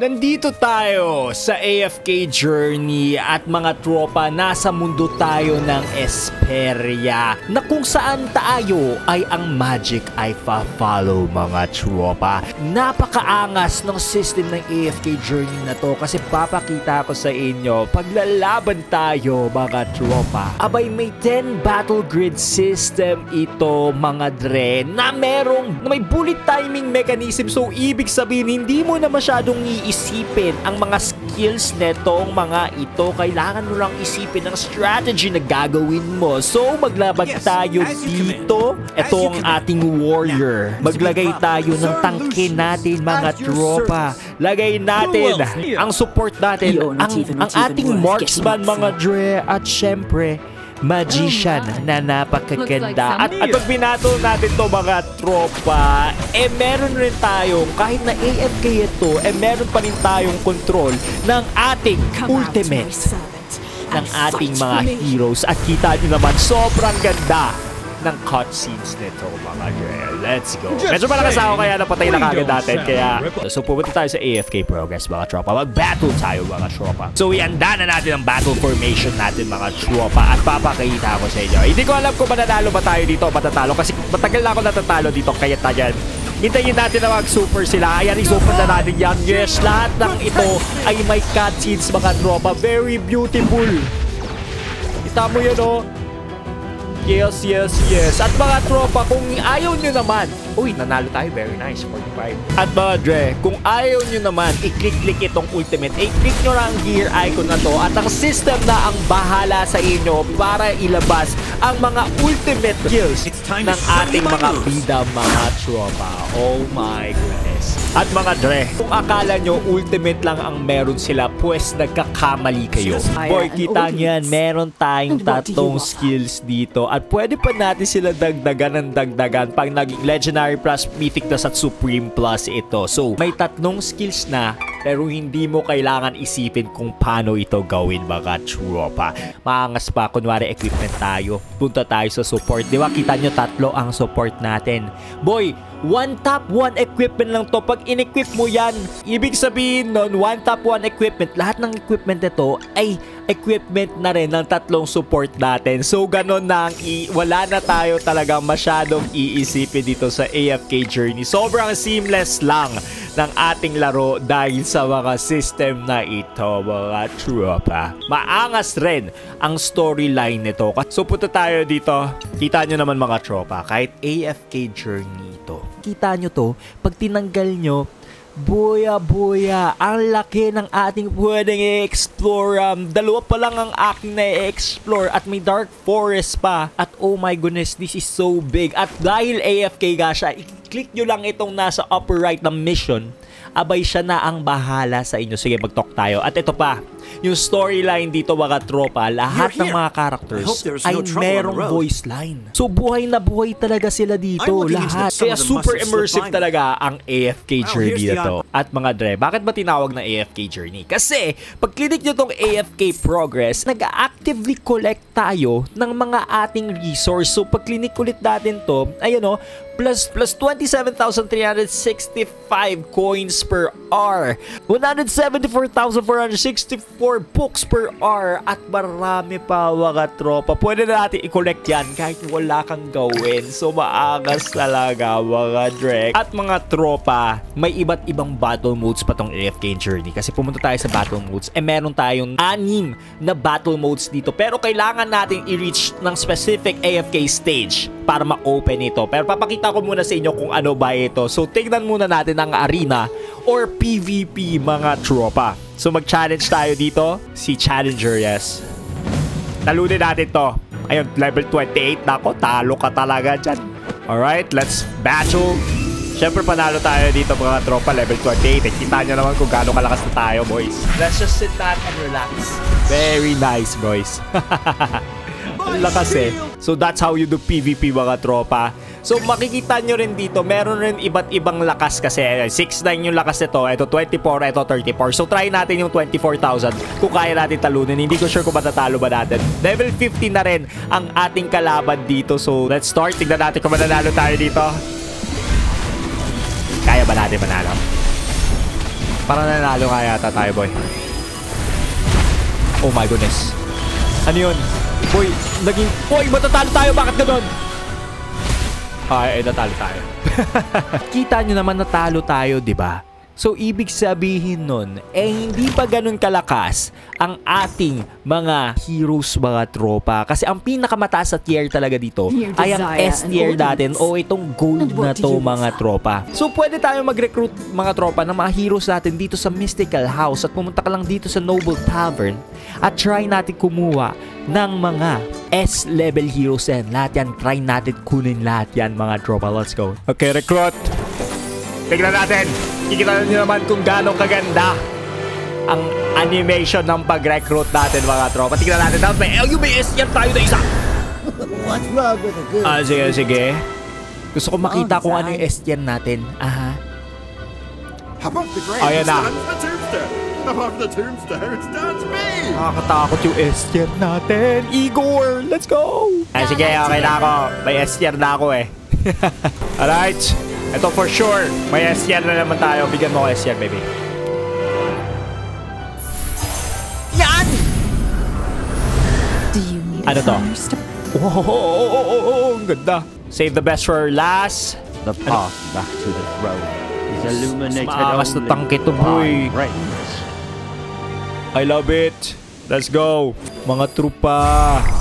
Nandito tayo sa AFK Journey at mga tropa nasa mundo tayo ng Esperia na kung saan tayo ay ang magic ay fa-follow mga tropa. Napakaangas ng system ng AFK Journey na to kasi papakita ko sa inyo paglalaban tayo mga tropa. Abay may 10 battle grid system ito mga dre na merong na may bullet timing mechanism so ibig sabihin hindi mo na masyadong iisipin ang mga skills netong mga ito. Kailangan mo lang isipin ang strategy na gagawin mo. So, maglaban Yes, tayo dito. Ito ang ating warrior. Maglagay tayo ng tangke natin mga tropa. Lagay natin ang support natin. Ang, ang ating marksman mga dre. At syempre, magician Oh na napakaganda. Like at, at pag binato natin to mga tropa, eh meron rin tayong, kahit na AFK ito, eh meron pa rin tayong control ng ating ultimate. Ng ating mga heroes. At kita nyo naman, sobrang ganda ng cutscenes nito mga girl. Let's go. Medyo malakas ako kaya napatay na kagad natin. Kaya, so pumunta tayo sa AFK progress mga tropa. Mag-battle tayo mga tropa. So ianda na natin ang battle formation natin mga tropa at papakita ko sa inyo. Hindi ko alam kung mananalo ba tayo dito o matatalo kasi matagal na ako natatalo dito kaya tayan. Hintayin natin na mag-super sila. Ayan, i-super na natin yan. Yes, lahat ng ito ay may cutscenes mga tropa. Very beautiful. Kita mo yun, oh. Yes, yes, yes. At mga tropa, kung ayaw nyo naman, uy, nanalo tayo. Very nice, 45. At mga Dre, kung ayaw nyo naman, i-click-click itong ultimate, i-click nyo lang ang gear icon na to at ang system na ang bahala sa inyo para ilabas ang mga ultimate kills ng ating mga bida mga tropa. Oh my goodness. At mga Dre, kung akala nyo ultimate lang ang meron sila, pues nagkakamali kayo. Boy, kita nyo yan, ultimates. meron tayong tatlong skills dito at pwede pa natin sila dagdagan ng dagdagan pag naging Legendary Plus, Mythic Plus at Supreme Plus ito. So, may tatlong skills na pero hindi mo kailangan isipin kung paano ito gawin mga tropa. Maangas pa, kunwari equipment tayo. Punta tayo sa support. Di ba kita nyo tatlo ang support natin. Boy, one tap, one equipment lang to. Pag in-equip mo yan, ibig sabihin nun, one tap, one equipment. Lahat ng equipment nito ay equipment na rin ng tatlong support natin. So, ganun na ang wala na tayo talagang masyadong iisipin dito sa AFK Journey. Sobrang seamless lang ng ating laro dahil sa mga system na ito, mga tropa. Maangas rin ang storyline nito. So, punta tayo dito. Kita nyo naman mga tropa, kahit AFK Journey ito. Kita nyo to, pag tinanggal nyo, Boya, boya, ang laki ng ating pwedeng i-explore. Um, dalawa pa lang ang aking na-explore at may dark forest pa. At oh my goodness, this is so big. At dahil AFK ga siya, i-click nyo lang itong nasa upper right na mission. Abay siya na ang bahala sa inyo. Sige, mag-talk tayo. At ito pa, yung storyline dito mga tropa, lahat ng mga characters ay no the merong voice line. So buhay na buhay talaga sila dito, lahat. Kaya super immersive talaga ang AFK journey na to. At mga dre, bakit ba tinawag na AFK journey? Kasi pag click nyo tong AFK progress, nag-actively collect tayo ng mga ating resource. So pag click ulit natin to, ayun o, plus plus 27,365 coins per hour. 174,464 books per hour at marami pa mga tropa. Pwede na natin i-collect yan kahit wala kang gawin. So maangas talaga mga drek. At mga tropa, may iba't ibang battle modes pa tong AFK journey. Kasi pumunta tayo sa battle modes, eh meron tayong anim na battle modes dito. Pero kailangan natin i-reach ng specific AFK stage para ma-open ito. Pero papakita ko muna sa inyo kung ano ba ito. So tignan muna natin ang arena or PvP mga tropa. So mag-challenge tayo dito. Si Challenger, yes. Talunin natin to. Ayun, level 28 na ako. Talo ka talaga dyan. Alright, let's battle. Siyempre panalo tayo dito mga tropa, level 28. Eh, kita nyo naman kung gaano kalakas na tayo, boys. Let's just sit back and relax. Very nice, boys. Ang lakas eh. So that's how you do PvP mga tropa. So makikita nyo rin dito, meron rin iba't ibang lakas kasi. 6-9 yung lakas nito, ito 24, ito 34. So try natin yung 24,000 kung kaya natin talunin. Hindi ko sure kung matatalo ba natin. Level 50 na rin ang ating kalaban dito. So let's start. Tignan natin kung mananalo tayo dito. Kaya ba natin manalo? Para nanalo nga yata tayo, boy. Oh my goodness. Ano yun? Boy, naging... Boy, matatalo tayo! Bakit ganun? Ay, ay, natalo tayo. Kita nyo naman natalo tayo, di ba? So, ibig sabihin nun, eh hindi pa ganun kalakas ang ating mga heroes, mga tropa. Kasi ang pinakamataas sa tier talaga dito ay ang S and tier natin o itong gold And what na to, mga tropa. So, pwede tayo mag-recruit mga tropa ng mga heroes natin dito sa Mystical House at pumunta ka lang dito sa Noble Tavern at try natin kumuha ng mga S-level heroes yan. Lahat yan, try natin kunin lahat yan mga tropa. Let's go. Okay, recruit. Tignan natin. Kikita nyo naman kung gaano kaganda ang animation ng pag-recruit natin mga tropa. Tignan natin. Dapat may LUBS yan tayo na isa. What's wrong with the good? Ah, sige, sige. Gusto ko makita kung ano yung STN natin. Aha. Above the grave Ayan na. stands the tombstone. Above the tombstone stands me. Nakakatakot yung STN natin. Igor, let's go! Ay, sige, okay na ako. May STN na ako eh. Alright. Ito for sure. May STN na naman tayo. Bigyan mo ko STN, baby. Yan! Do you need Ano to? Oh, oh, oh, oh, oh, oh, oh, ang ganda. Save the best for last. The path back to the throne is illuminated na only tangke to, boy. I love it. Let's go. Mga trupa.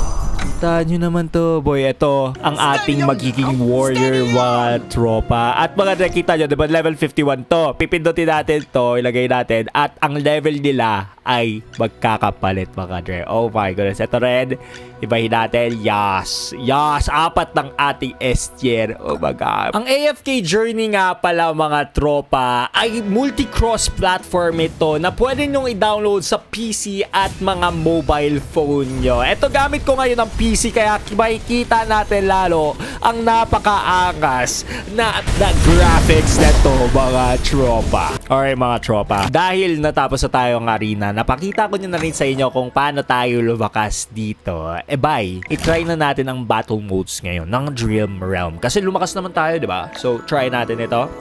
Kita nyo naman to, boy. Ito, ang ating magiging warrior, mga tropa. At mga nakita nyo, diba, level 51 to. Pipindutin natin to, ilagay natin. At ang level nila ay magkakapalit, mga dre. Oh my goodness. Ito red. Ibahin natin. Yes. Yes. Apat ng ating S tier. Oh my God. Ang AFK journey nga pala, mga tropa, ay multi-cross platform ito na pwede nyong i-download sa PC at mga mobile phone nyo. Ito gamit ko ngayon ng PC kaya makikita natin lalo ang napakaangas na, na graphics nito mga tropa. Alright mga tropa, dahil natapos na tayong arena, napakita ko nyo na rin sa inyo kung paano tayo lumakas dito. E bye, itry na natin ang battle modes ngayon ng Dream Realm. Kasi lumakas naman tayo, di ba? So, try natin ito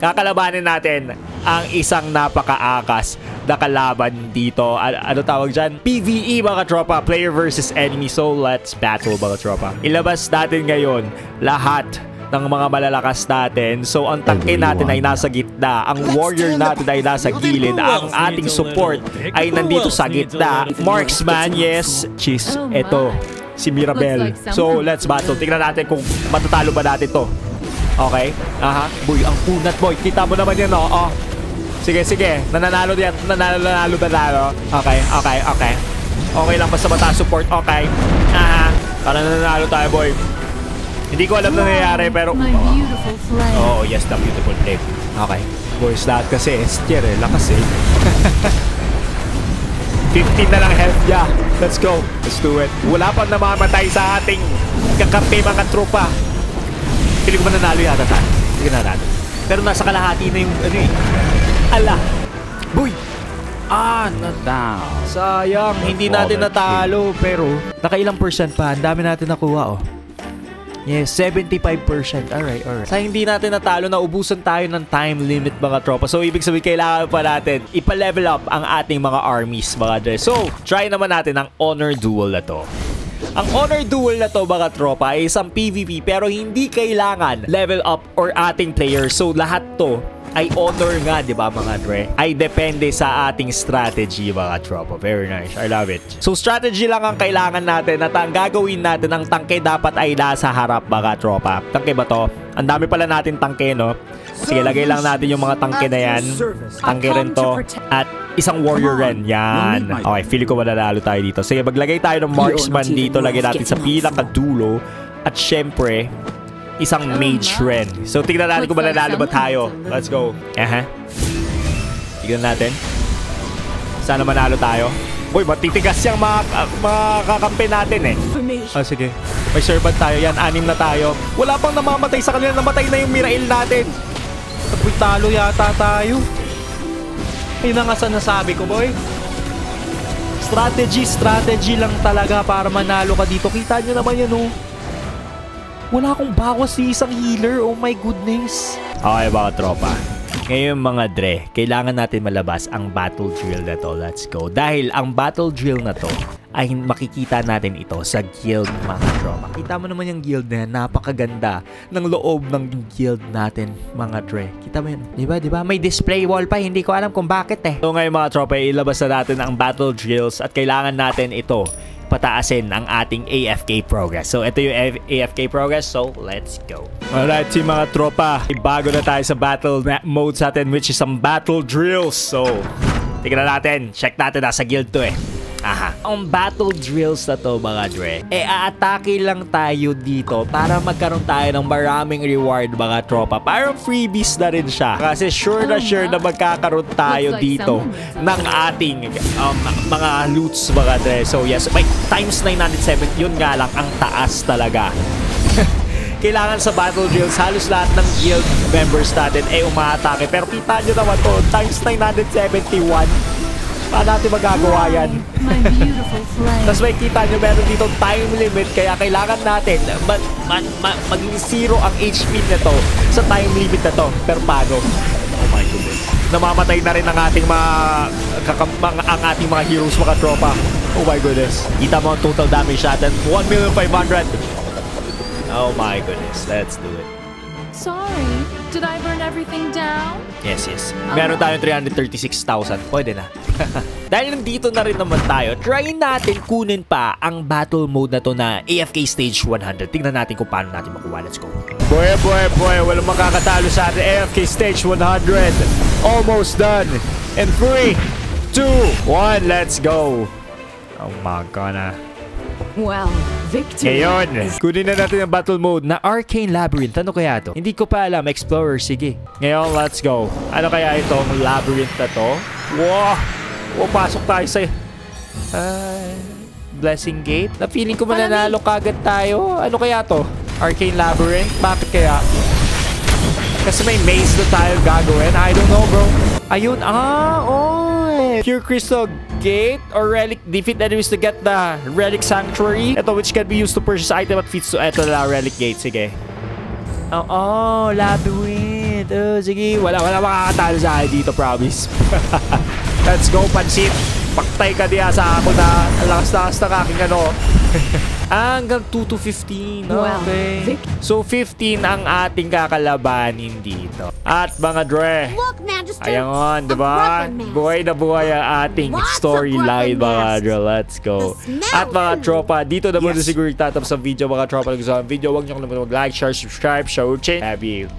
kakalabanin natin ang isang napakaakas na kalaban dito. A- ano tawag dyan? PvE mga tropa. Player versus enemy. So let's battle mga tropa. Ilabas natin ngayon lahat ng mga malalakas natin. So ang tangke natin ay nasa gitna. Ang warrior natin ay nasa gilid. Ang ating support ay nandito sa gitna. Marksman, yes. Cheese. Eto. Si Mirabel. So let's battle. Tingnan natin kung matatalo ba natin to. Okay? Aha. Boy, ang punat boy. Kita mo naman yan, oh. oh. Sige, sige. Nananalo yan. Nanalo, nanalo, nanalo. Okay, okay, okay. Okay lang basta mataas support. Okay. Aha. Para nananalo tayo, boy. Hindi ko alam na nangyayari, pero... Oh, yes, the beautiful flame. Okay. Boys, lahat kasi S tier eh. Lakas eh. 15 na lang health niya. Let's go. Let's do it. Wala pang namamatay sa ating kakampi mga tropa. Pili ko mananalo yata tayo. Sige na natin. Pero nasa kalahati na yung ano eh. Ala. Boy! Ah, na Down. sayang. Hindi natin natalo. Pero nakailang percent pa. Ang dami natin nakuha oh. Yes, 75%. Alright, alright. Sa hindi natin natalo, naubusan tayo ng time limit mga tropa. So, ibig sabihin, kailangan pa natin ipa-level up ang ating mga armies, mga dre. So, try naman natin ang Honor Duel na to. Ang Honor Duel na to mga tropa ay isang PvP pero hindi kailangan level up or ating player. So lahat to ay honor nga, di ba mga dre? Ay depende sa ating strategy mga tropa. Very nice. I love it. So strategy lang ang kailangan natin at ang gagawin natin ang tangke dapat ay nasa harap mga tropa. Tangke ba to? Ang dami pala natin tangke no? Sige, lagay lang natin yung mga tangke na yan. Tangke rin to. At isang warrior rin. Yan. Okay, feeling ko mananalo tayo dito. Sige, maglagay tayo ng marksman dito. Lagay natin sa pinakadulo. At syempre, isang mage rin. So, tingnan natin kung mananalo ba tayo. Let's go. Aha. Tingnan natin. Sana manalo tayo. Uy, matitigas yung mga, uh, mga kakampi natin eh. Ah, sige. May servant tayo. Yan, anim na tayo. Wala pang namamatay sa kanila. Namatay na yung Mirail natin. Tapos talo yata tayo. Yun na nga sa nasabi ko, boy. Strategy, strategy lang talaga para manalo ka dito. Kita nyo naman yan, oh. Wala akong bawas si isang healer. Oh my goodness. Okay, mga tropa. Ngayon mga dre, kailangan natin malabas ang battle drill na to. Let's go. Dahil ang battle drill na to ay makikita natin ito sa guild mga tropa. Kita mo naman yung guild na yan, napakaganda ng loob ng guild natin mga dre. Kita mo yun? Diba, diba? May display wall pa, hindi ko alam kung bakit eh. So ngayon mga tropa, ilabas na natin ang battle drills at kailangan natin ito pataasin ang ating AFK progress. So, ito yung AFK progress. So, let's go. Alright, team mga tropa. Bago na tayo sa battle mode sa atin, which is ang battle drills. So, tignan natin. Check natin. Nasa guild to eh. Aha. Ang battle drills na to mga dre, eh aatake lang tayo dito para magkaroon tayo ng maraming reward mga tropa. Parang freebies na rin siya. Kasi sure na sure na magkakaroon tayo dito ng ating um, mga loots mga dre. So yes, may times 907, yun nga lang ang taas talaga. Kailangan sa battle drills, halos lahat ng guild members natin ay umaatake. Pero kita nyo naman to, times 971. Paano natin magagawa yan? My beautiful flame. Tapos may kita nyo, meron dito time limit, kaya kailangan natin ma ma ma maging zero ang HP nito sa time limit na to. Pero paano? Oh my goodness. Namamatay na rin ang ating mga, kakam- mga ang ating mga heroes, mga tropa. Oh my goodness. Kita mo ang total damage natin. 1,500,000. Oh my goodness. Let's do it. Sorry, did I burn everything down? Yes, yes. Meron tayong 336,000. Pwede na. Dahil nandito na rin naman tayo, try natin kunin pa ang battle mode na to na AFK Stage 100. Tingnan natin kung paano natin makuha. Let's go. Boy, boy, boy. Walang makakatalo sa atin. AFK Stage 100. Almost done. In 3, 2, 1, let's go. Oh my God. ah. Well, victory. Ngayon, kunin na natin ang battle mode na Arcane Labyrinth. Ano kaya to? Hindi ko pa alam. Explorer, sige. Ngayon, let's go. Ano kaya itong labyrinth na to? Wow! Wow, pasok tayo sa... Ah, Blessing Gate? Na feeling ko mananalo kagad tayo. Ano kaya to? Arcane Labyrinth? Bakit kaya? Kasi may maze na tayo gagawin. I don't know, bro. Ayun. Ah, oh. Pure Crystal Gate or Relic. Defeat enemies to get the Relic Sanctuary. Ito, which can be used to purchase item at feats to ito na Relic Gate. Sige. Oh, oh, Labyrinth. Oh, sige. Wala, wala makakatalo sa akin dito, promise. Let's go, Pansit. Paktay ka diya sa ako na lakas-lakas ng aking ano. hanggang 2 to 15. Well, Okay. So, 15 ang ating kakalabanin dito. At mga dre, ayan on, di ba? Buhay na buhay ang ating storyline, mga dre. Let's go. At mga tropa, dito na muna Yes. siguro itatapos ang video, mga tropa. Kung gusto ang video, huwag niyo kalimutan mag-like, share, subscribe, show, change. Have you.